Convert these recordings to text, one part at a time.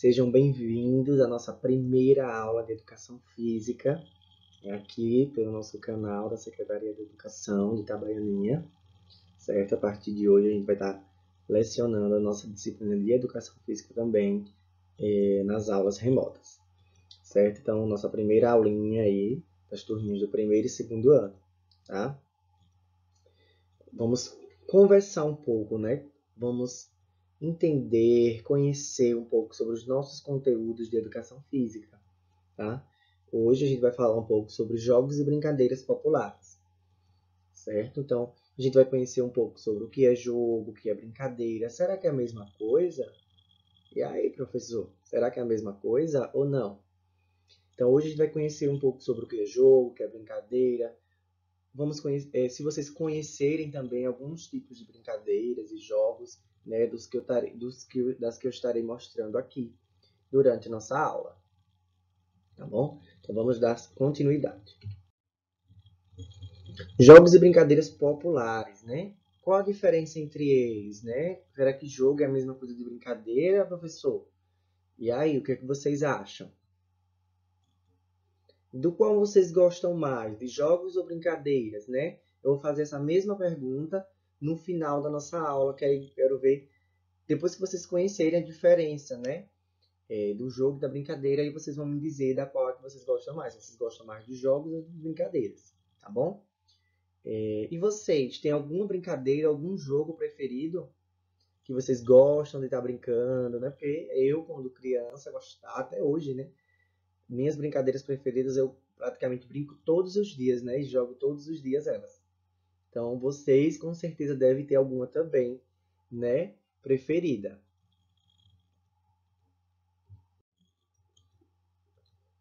Sejam bem-vindos à nossa primeira aula de Educação Física, aqui pelo nosso canal da Secretaria de Educação de Itabaianinha, certo? A partir de hoje a gente vai estar lecionando a nossa disciplina de Educação Física também eh, nas aulas remotas, certo? Então, nossa primeira aulinha aí das turminhas do primeiro e segundo ano, tá? Vamos conversar um pouco, né? Vamos entender, conhecer um pouco sobre os nossos conteúdos de educação física, tá? Hoje a gente vai falar um pouco sobre jogos e brincadeiras populares, certo? Então, a gente vai conhecer um pouco sobre o que é jogo, o que é brincadeira. Será que é a mesma coisa? E aí, professor, será que é a mesma coisa ou não? Então, hoje a gente vai conhecer um pouco sobre o que é jogo, o que é brincadeira. Vamos eh, se vocês conhecerem também alguns tipos de brincadeiras e jogos, né, dos que eu tarei, dos que, das que eu estarei mostrando aqui durante nossa aula. Tá bom? Então vamos dar continuidade. Jogos e brincadeiras populares, né? Qual a diferença entre eles, né? Será que jogo é a mesma coisa de brincadeira, professor? E aí, o que, é que vocês acham? Do qual vocês gostam mais, de jogos ou brincadeiras, né? Eu vou fazer essa mesma pergunta no final da nossa aula, que aí quero ver, depois que vocês conhecerem a diferença, né? É, do jogo da brincadeira, aí vocês vão me dizer da qual é que vocês gostam mais. Vocês gostam mais de jogos ou de brincadeiras, tá bom? É, e vocês, tem alguma brincadeira, algum jogo preferido que vocês gostam de estar brincando, né? Porque eu, quando criança, gostava até hoje, né? Minhas brincadeiras preferidas eu praticamente brinco todos os dias, né? E jogo todos os dias elas. Então, vocês com certeza devem ter alguma também, né? Preferida.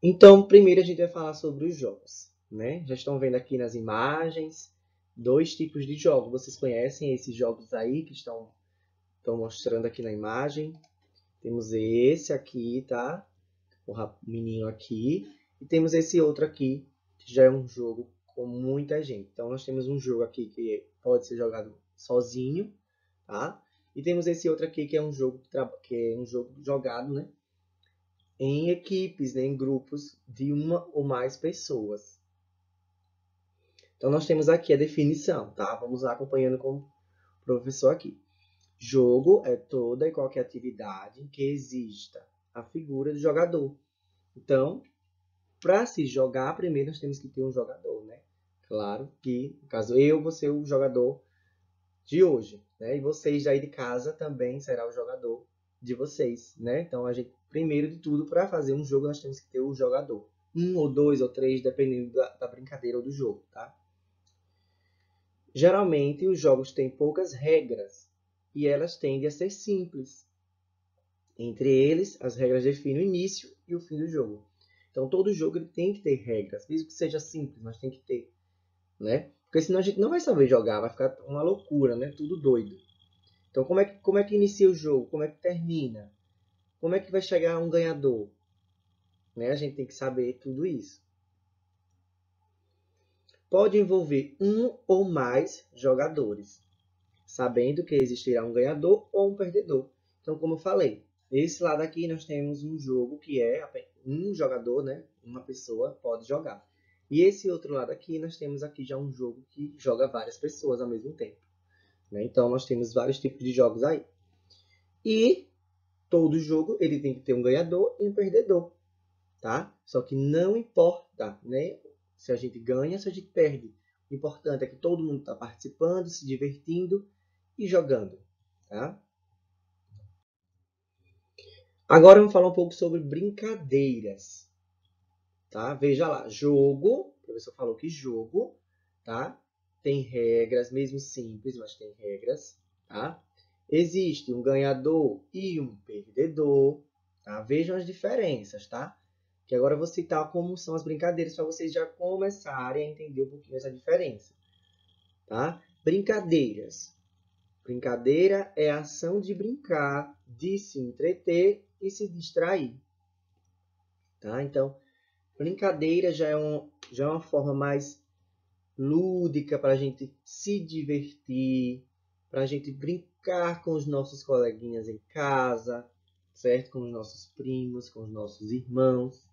Então, primeiro a gente vai falar sobre os jogos, né? Já estão vendo aqui nas imagens dois tipos de jogos. Vocês conhecem esses jogos aí que estão, estão mostrando aqui na imagem? Temos esse aqui, tá? O menino aqui. E temos esse outro aqui, que já é um jogo com muita gente. Então, nós temos um jogo aqui que pode ser jogado sozinho, tá? E temos esse outro aqui que é um jogo que é um jogo jogado, né? Em equipes, né? em grupos de uma ou mais pessoas. Então, nós temos aqui a definição, tá? Vamos lá acompanhando com o professor aqui. Jogo é toda e qualquer atividade que exista a figura do jogador. Então, para se jogar, primeiro nós temos que ter um jogador, né? Claro que, no caso, eu vou ser o jogador de hoje, né? E vocês daí de casa também será o jogador de vocês, né? Então, a gente, primeiro de tudo, para fazer um jogo, nós temos que ter o jogador. Um ou dois ou três, dependendo da, da brincadeira ou do jogo, tá? Geralmente, os jogos têm poucas regras e elas tendem a ser simples. Entre eles, as regras definem o início e o fim do jogo. Então, todo jogo ele tem que ter regras, mesmo que seja simples, mas tem que ter né? Porque senão a gente não vai saber jogar, vai ficar uma loucura, né? Tudo doido. Então, como é que, como é que inicia o jogo? Como é que termina? Como é que vai chegar um ganhador? Né? A gente tem que saber tudo isso. Pode envolver um ou mais jogadores, sabendo que existirá um ganhador ou um perdedor. Então, como eu falei, esse lado aqui nós temos um jogo que é um jogador, né? Uma pessoa pode jogar. E esse outro lado aqui, nós temos aqui já um jogo que joga várias pessoas ao mesmo tempo. Né? Então, nós temos vários tipos de jogos aí. E todo jogo ele tem que ter um ganhador e um perdedor. Tá? Só que não importa né? se a gente ganha se a gente perde. O importante é que todo mundo está participando, se divertindo e jogando. Tá? Agora vamos falar um pouco sobre brincadeiras tá? Veja lá, jogo, o professor falou que jogo, tá? Tem regras, mesmo simples, mas tem regras, tá? Existe um ganhador e um perdedor, tá? Vejam as diferenças, tá? Que agora eu vou citar como são as brincadeiras para vocês já começarem a entender um pouquinho essa diferença, tá? Brincadeiras. Brincadeira é a ação de brincar, de se entreter e se distrair. Tá? Então, Brincadeira já é, um, já é uma forma mais lúdica para a gente se divertir, para a gente brincar com os nossos coleguinhas em casa, certo? Com os nossos primos, com os nossos irmãos,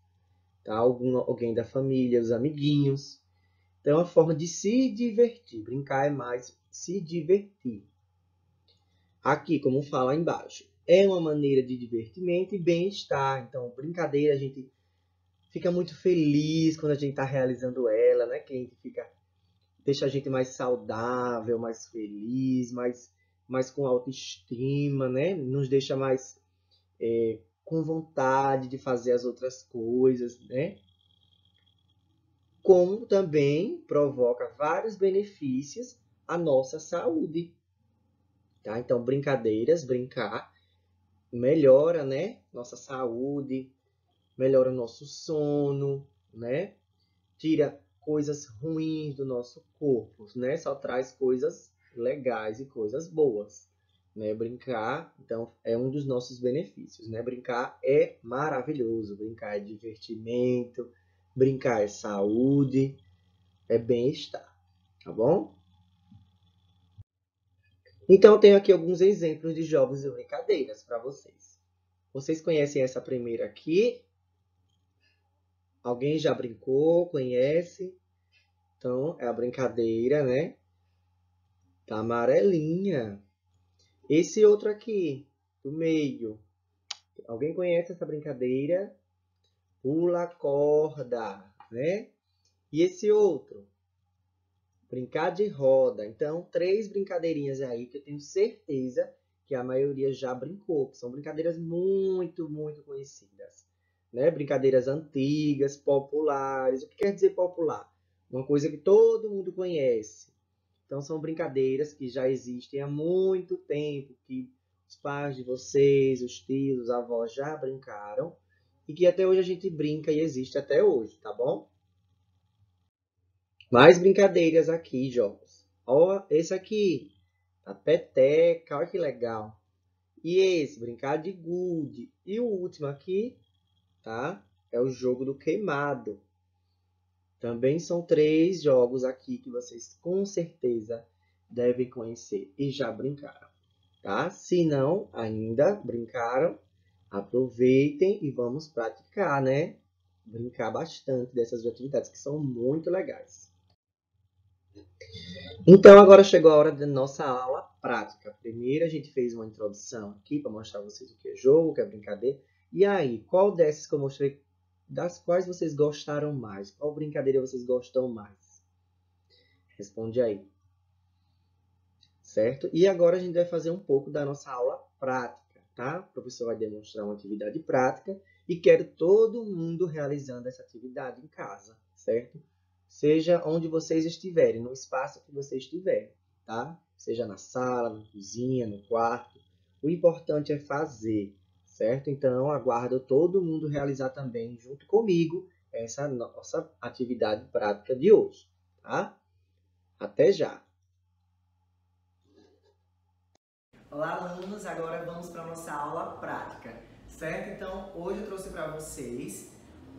tá? Algum, alguém da família, os amiguinhos. Então, é uma forma de se divertir. Brincar é mais se divertir. Aqui, como fala embaixo, é uma maneira de divertimento e bem-estar. Então, brincadeira, a gente fica muito feliz quando a gente está realizando ela, né? Que a gente fica deixa a gente mais saudável, mais feliz, mais, mais com autoestima, né? Nos deixa mais é, com vontade de fazer as outras coisas, né? Como também provoca vários benefícios à nossa saúde. Tá? Então, brincadeiras, brincar, melhora, né? Nossa saúde, melhora nosso sono, né? Tira coisas ruins do nosso corpo, né? Só traz coisas legais e coisas boas, né? Brincar, então, é um dos nossos benefícios, né? Brincar é maravilhoso, brincar é divertimento, brincar é saúde, é bem-estar, tá bom? Então, eu tenho aqui alguns exemplos de jogos e brincadeiras para vocês. Vocês conhecem essa primeira aqui? Alguém já brincou, conhece? Então, é a brincadeira, né? Da amarelinha. Esse outro aqui, do meio. Alguém conhece essa brincadeira? Pula corda, né? E esse outro? Brincar de roda. Então, três brincadeirinhas aí que eu tenho certeza que a maioria já brincou, que são brincadeiras muito, muito conhecidas né? Brincadeiras antigas, populares. O que quer dizer popular? Uma coisa que todo mundo conhece. Então são brincadeiras que já existem há muito tempo, que os pais de vocês, os tios, os avós já brincaram e que até hoje a gente brinca e existe até hoje, tá bom? Mais brincadeiras aqui, jogos. Ó, esse aqui, a peteca, olha que legal. E esse, brincar de gude. E o último aqui, tá? É o jogo do queimado. Também são três jogos aqui que vocês com certeza devem conhecer e já brincaram, tá? Se não ainda brincaram, aproveitem e vamos praticar, né? Brincar bastante dessas atividades que são muito legais. Então, agora chegou a hora da nossa aula prática. Primeiro, a gente fez uma introdução aqui para mostrar a vocês o que é jogo, o que é brincadeira. E aí, qual dessas que eu mostrei, das quais vocês gostaram mais? Qual brincadeira vocês gostam mais? Responde aí. Certo? E agora a gente vai fazer um pouco da nossa aula prática, tá? O professor vai demonstrar uma atividade prática e quero todo mundo realizando essa atividade em casa, certo? Seja onde vocês estiverem, no espaço que vocês estiverem, tá? Seja na sala, na cozinha, no quarto. O importante é fazer certo? Então, aguardo todo mundo realizar também, junto comigo, essa nossa atividade prática de hoje, tá? Até já! Olá, alunos! Agora vamos para a nossa aula prática, certo? Então, hoje eu trouxe para vocês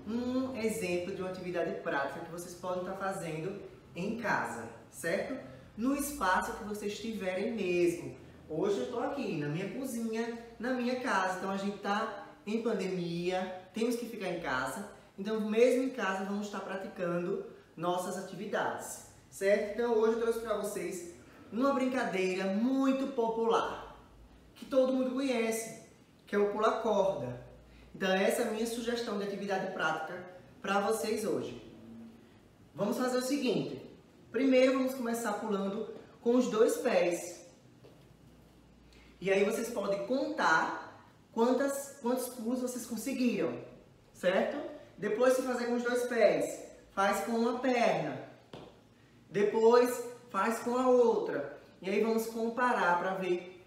um exemplo de uma atividade prática que vocês podem estar fazendo em casa, certo? No espaço que vocês tiverem mesmo. Hoje eu estou aqui na minha cozinha, na minha casa. Então a gente está em pandemia, temos que ficar em casa. Então, mesmo em casa, vamos estar praticando nossas atividades, certo? Então, hoje eu trouxe para vocês uma brincadeira muito popular, que todo mundo conhece, que é o pular corda. Então, essa é a minha sugestão de atividade prática para vocês hoje. Vamos fazer o seguinte: primeiro, vamos começar pulando com os dois pés. E aí vocês podem contar quantas, quantos pulos vocês conseguiram, certo? Depois de fazer com os dois pés, faz com uma perna. Depois faz com a outra. E aí vamos comparar para ver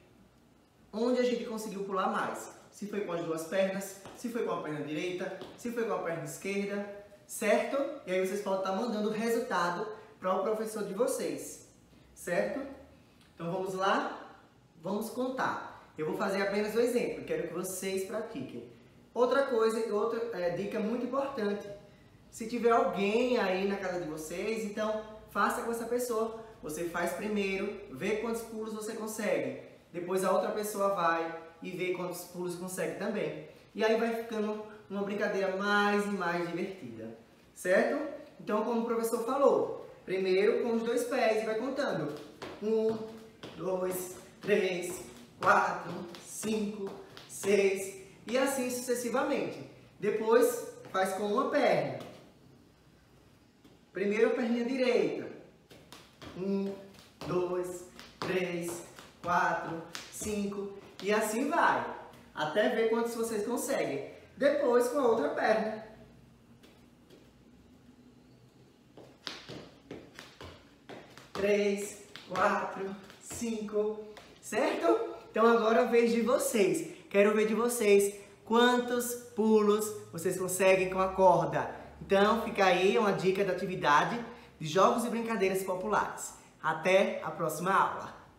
onde a gente conseguiu pular mais. Se foi com as duas pernas, se foi com a perna direita, se foi com a perna esquerda, certo? E aí vocês podem estar mandando o resultado para o professor de vocês, certo? Então vamos lá? Vamos contar. Eu vou fazer apenas o exemplo, quero que vocês pratiquem. Outra coisa, outra é, dica muito importante. Se tiver alguém aí na casa de vocês, então faça com essa pessoa. Você faz primeiro, vê quantos pulos você consegue. Depois a outra pessoa vai e vê quantos pulos consegue também. E aí vai ficando uma brincadeira mais e mais divertida, certo? Então, como o professor falou, primeiro com os dois pés e vai contando. Um, dois, três, quatro, cinco, seis e assim sucessivamente. Depois faz com uma perna. Primeiro a perninha direita. Um, dois, três, quatro, cinco e assim vai. Até ver quantos vocês conseguem. Depois com a outra perna. Três, quatro, cinco, certo? Então agora a vez de vocês. Quero ver de vocês quantos pulos vocês conseguem com a corda. Então fica aí uma dica da atividade de jogos e brincadeiras populares. Até a próxima aula!